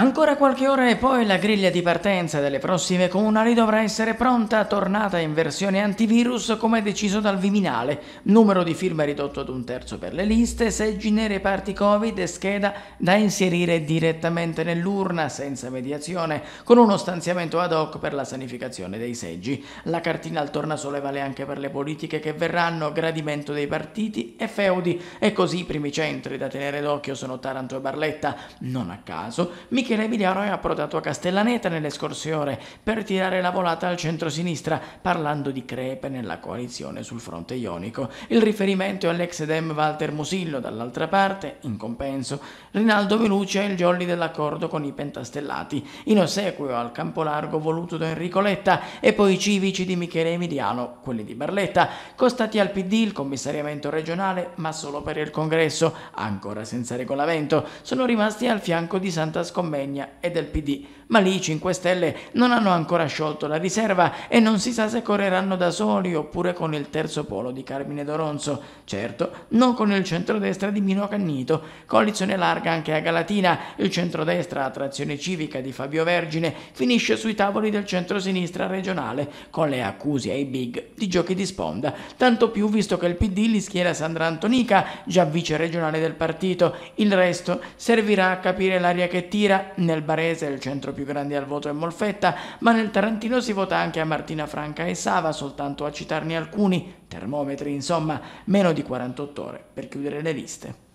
Ancora qualche ora e poi la griglia di partenza delle prossime comunali dovrà essere pronta, tornata in versione antivirus come deciso dal Viminale. Numero di firme ridotto ad un terzo per le liste, seggi nei reparti Covid e scheda da inserire direttamente nell'urna senza mediazione, con uno stanziamento ad hoc per la sanificazione dei seggi. La cartina al tornasole vale anche per le politiche che verranno, gradimento dei partiti e feudi, e così i primi centri da tenere d'occhio sono Taranto e Barletta. Non a caso, Michele Michele Emiliano è approdato a Castellaneta nelle scorse ore per tirare la volata al centro-sinistra, parlando di crepe nella coalizione sul fronte ionico. Il riferimento è all'ex dem Walter Musillo, dall'altra parte, in compenso, Rinaldo Velucci è il jolly dell'accordo con i pentastellati, in ossequio al campo largo voluto da Enrico Letta e poi i civici di Michele Emiliano, quelli di Barletta, costati al PD il commissariamento regionale, ma solo per il congresso, ancora senza regolamento, sono rimasti al fianco di Santa Scommessa Sardegna e del PD, ma lì i 5 Stelle non hanno ancora sciolto la riserva e non si sa se correranno da soli oppure con il terzo polo di Carmine Doronzo. Certo, non con il centrodestra di Mino Cannito. Coalizione larga anche a Galatina. Il centrodestra a trazione civica di Fabio Vergine finisce sui tavoli del centrosinistra regionale con le accuse ai big di giochi di sponda. Tanto più visto che il PD li schiera Sandra Antonica, già vice regionale del partito. Il resto servirà a capire l'aria che tira nel Barese il centro più grande al voto è Molfetta, ma nel Tarantino si vota anche a Martina Franca e Sava, soltanto a citarne alcuni, termometri insomma, meno di 48 ore per chiudere le liste.